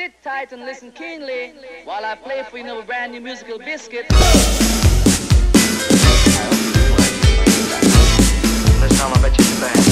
Sit tight and listen keenly while I play for you another brand new musical biscuit. This time I bet you the band.